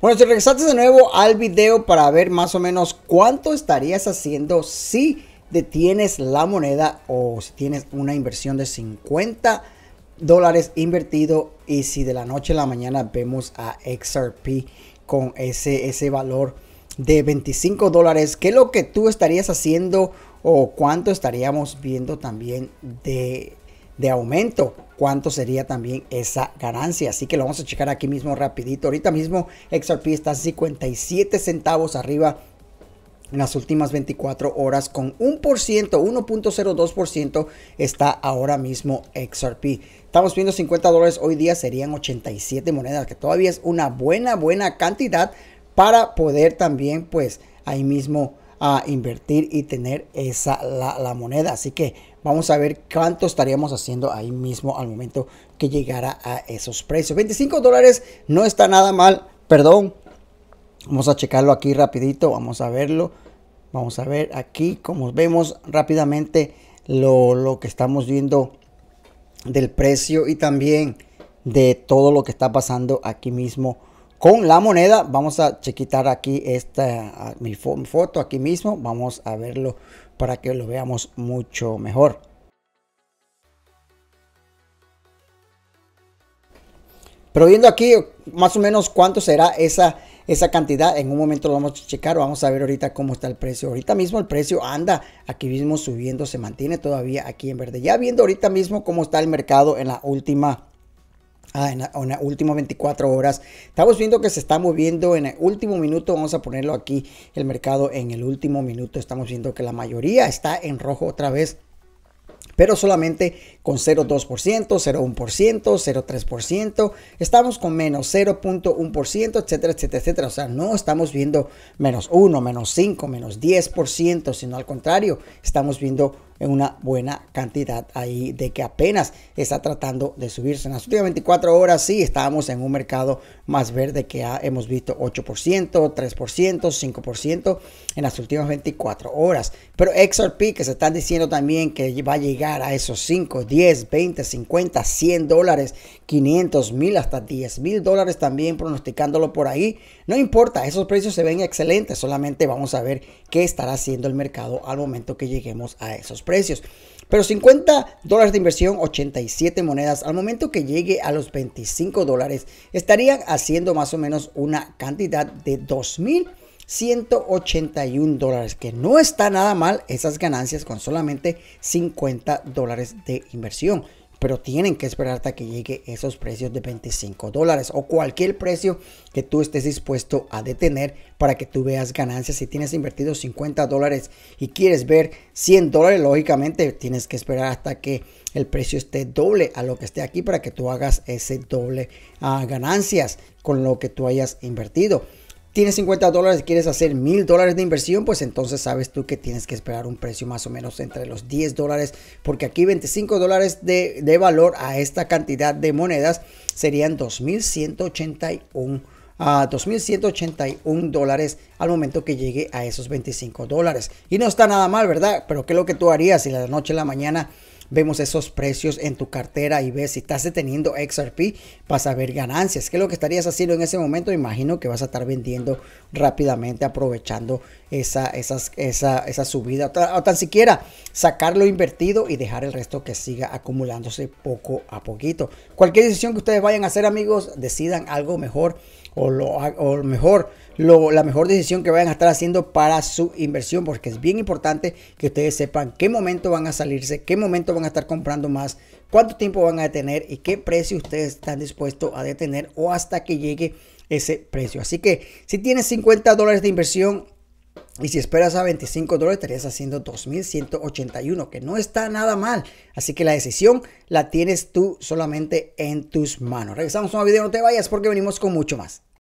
Bueno, si regresaste de nuevo al video para ver más o menos cuánto estarías haciendo si detienes la moneda o si tienes una inversión de 50 dólares invertido y si de la noche a la mañana vemos a XRP con ese, ese valor de 25 dólares, ¿qué es lo que tú estarías haciendo o cuánto estaríamos viendo también de, de aumento? cuánto sería también esa ganancia. Así que lo vamos a checar aquí mismo rapidito. Ahorita mismo XRP está 57 centavos arriba en las últimas 24 horas con un por ciento, 1.02% está ahora mismo XRP. Estamos viendo 50 dólares hoy día serían 87 monedas, que todavía es una buena, buena cantidad para poder también pues ahí mismo a invertir y tener esa la, moneda. Así que vamos a ver cuánto estaríamos haciendo ahí mismo al momento que llegara a esos precios. 25 dólares no está nada mal, perdón. Vamos a checarlo aquí rapidito, vamos a verlo. Vamos a ver aquí, como vemos rápidamente lo, lo que estamos viendo del precio y también de todo lo que está pasando aquí mismo con la moneda. Vamos a chequitar aquí esta mi, foto aquí mismo. Vamos a verlo para que lo veamos mucho mejor. Pero viendo aquí más o menos cuánto será esa, esa cantidad, en un momento lo vamos a checar, vamos a ver ahorita cómo está el precio. Ahorita mismo el precio anda aquí mismo subiendo, se mantiene todavía aquí en verde. Ya viendo ahorita mismo cómo está el mercado en la última Ah, en, las últimas 24 horas. Estamos viendo que se está moviendo en el último minuto. Vamos a ponerlo aquí, el mercado en el último minuto. Estamos viendo que la mayoría está en rojo otra vez pero solamente con 0,2%, 0,1%, 0,3%, estamos con menos 0,1%, etcétera, etcétera, etcétera. O sea, no estamos viendo menos 1, menos 5, menos 10%, sino al contrario, estamos viendo en una buena cantidad ahí de que apenas está tratando de subirse. En las últimas 24 horas sí estábamos en un mercado más verde que hemos visto 8%, 3%, 5% en las últimas 24 horas. Pero XRP que se están diciendo también que va a llegar a esos 5, 10, 20, 50, 100 dólares, 500 mil hasta 10 mil dólares también pronosticándolo por ahí. No importa, esos precios se ven excelentes, solamente vamos a ver qué estará haciendo el mercado al momento que lleguemos a esos precios. Pero 50 dólares de inversión, 87 monedas, al momento que llegue a los 25 dólares, estarían haciendo más o menos una cantidad de 2.181 dólares, que no está nada mal esas ganancias con solamente 50 dólares de inversión pero tienen que esperar hasta que llegue esos precios de 25 dólares o cualquier precio que tú estés dispuesto a detener para que tú veas ganancias. Si tienes invertido 50 dólares y quieres ver 100 dólares, lógicamente tienes que esperar hasta que el precio esté doble a lo que esté aquí para que tú hagas ese doble a ah, ganancias con lo que tú hayas invertido tienes 50 dólares y quieres hacer mil dólares de inversión, pues entonces sabes tú que tienes que esperar un precio más o menos entre los 10 dólares, porque aquí 25 dólares de, de valor a esta cantidad de monedas serían 2181 a 2.181 dólares al momento que llegue a esos 25 dólares. Y no está nada mal, ¿verdad? Pero ¿qué es lo que tú harías si la noche a la mañana vemos esos precios en tu cartera y ves si estás deteniendo XRP, vas a ver ganancias. ¿Qué es lo que estarías haciendo en ese momento? Imagino que vas a estar vendiendo rápidamente, aprovechando esa, esas, esa, esa subida o tan siquiera sacarlo invertido y dejar el resto que siga acumulándose poco a poquito. Cualquier decisión que ustedes vayan a hacer, amigos, decidan algo mejor o lo, o mejor la mejor decisión que vayan a estar haciendo para su inversión, porque es bien importante que ustedes sepan qué momento van a salirse, qué momento van a estar comprando más, cuánto tiempo van a detener y qué precio ustedes están dispuestos a detener o hasta que llegue ese precio. Así que si tienes 50 dólares de inversión, y si esperas a 25 dólares, estarías haciendo 2.181, que no está nada mal. Así que la decisión la tienes tú solamente en tus manos. Regresamos a un video, no te vayas porque venimos con mucho más.